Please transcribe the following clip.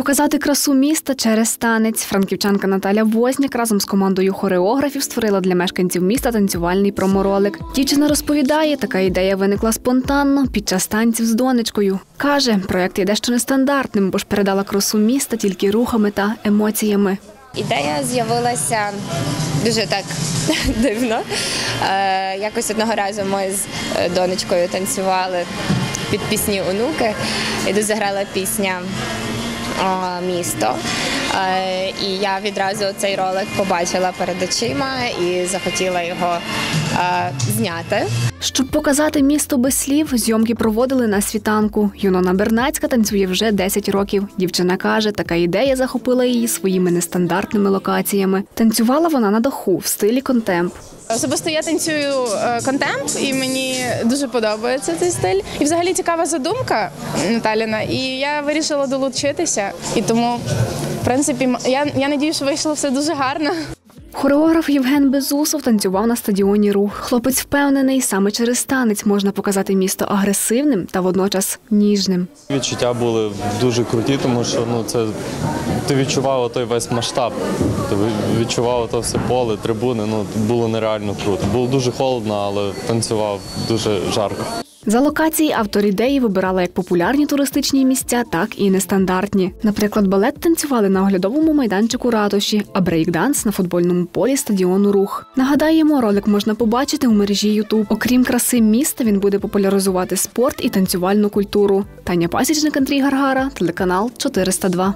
показати красу міста через танець, франківчанка Наталя Возняк разом з командою хореографів створила для мешканців міста танцювальний проморолик. Дівчина розповідає, така ідея виникла спонтанно під час танців з донечкою. Каже, проект є дещо нестандартним, бо ж передала красу міста тільки рухами та емоціями. Ідея з'явилася дуже так дивно. Е, якось одного разу ми з е, донечкою танцювали під пісні онуки. І тут заграла пісня Місто. І я відразу цей ролик побачила перед очима і захотіла його зняти. Щоб показати місто без слів, зйомки проводили на світанку. Юнона Бернацька танцює вже 10 років. Дівчина каже, така ідея захопила її своїми нестандартними локаціями. Танцювала вона на даху в стилі контемп. Особисто я танцюю е, контемп, і мені дуже подобається цей стиль. І взагалі цікава задумка Наталіна. І я вирішила долучитися. І тому, в принципі, я, я надію, що вийшло все дуже гарно. Хореограф Євген Безусов танцював на стадіоні рух. Хлопець впевнений, саме через танець можна показати місто агресивним та водночас ніжним. Відчуття були дуже круті, тому що ну це ти відчував той весь масштаб. Ти відчував то все поле, трибуни. Ну було нереально круто. Було дуже холодно, але танцював дуже жарко. За локації автор ідеї вибирала як популярні туристичні місця, так і нестандартні. Наприклад, балет танцювали на оглядовому майданчику ратуші, а брейкданс на футбольному полі стадіону Рух. Нагадаємо, ролик можна побачити у мережі YouTube. Окрім краси міста, він буде популяризувати спорт і танцювальну культуру. Таня Пасічник, Андрій Гаргара, телеканал 402.